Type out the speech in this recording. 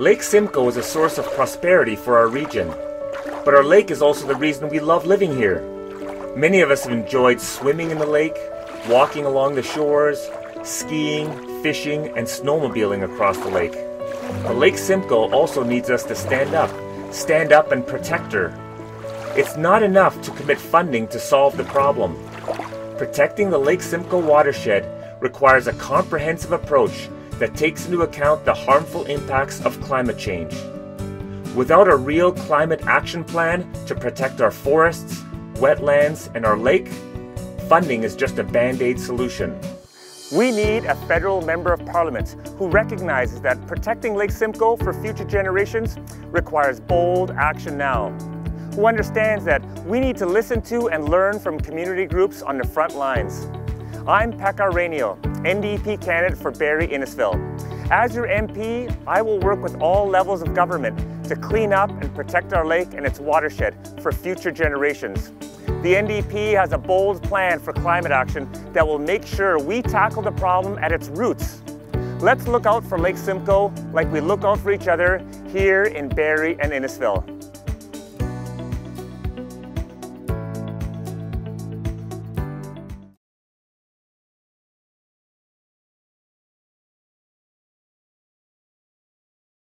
Lake Simcoe is a source of prosperity for our region, but our lake is also the reason we love living here. Many of us have enjoyed swimming in the lake, walking along the shores, skiing, fishing, and snowmobiling across the lake. But Lake Simcoe also needs us to stand up, stand up and protect her. It's not enough to commit funding to solve the problem. Protecting the Lake Simcoe watershed requires a comprehensive approach that takes into account the harmful impacts of climate change. Without a real climate action plan to protect our forests, wetlands, and our lake, funding is just a band aid solution. We need a federal member of parliament who recognizes that protecting Lake Simcoe for future generations requires bold action now. Who understands that we need to listen to and learn from community groups on the front lines. I'm Pekka Reinio, NDP candidate for Barrie Innisfil. As your MP, I will work with all levels of government to clean up and protect our lake and its watershed for future generations. The NDP has a bold plan for climate action that will make sure we tackle the problem at its roots. Let's look out for Lake Simcoe like we look out for each other here in Barrie and Innisfil.